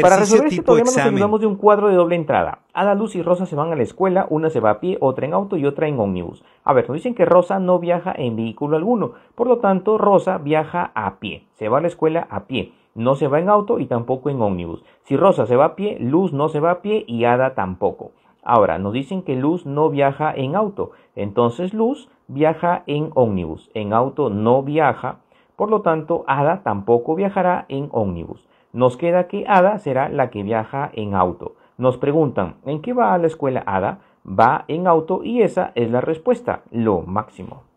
Para resolver este problema nos ayudamos de un cuadro de doble entrada. Ada, Luz y Rosa se van a la escuela, una se va a pie, otra en auto y otra en ómnibus. A ver, nos dicen que Rosa no viaja en vehículo alguno, por lo tanto Rosa viaja a pie, se va a la escuela a pie, no se va en auto y tampoco en ómnibus. Si Rosa se va a pie, Luz no se va a pie y Ada tampoco. Ahora, nos dicen que Luz no viaja en auto, entonces Luz viaja en ómnibus, en auto no viaja, por lo tanto Ada tampoco viajará en ómnibus. Nos queda que Ada será la que viaja en auto. Nos preguntan, ¿en qué va a la escuela Ada? Va en auto y esa es la respuesta, lo máximo.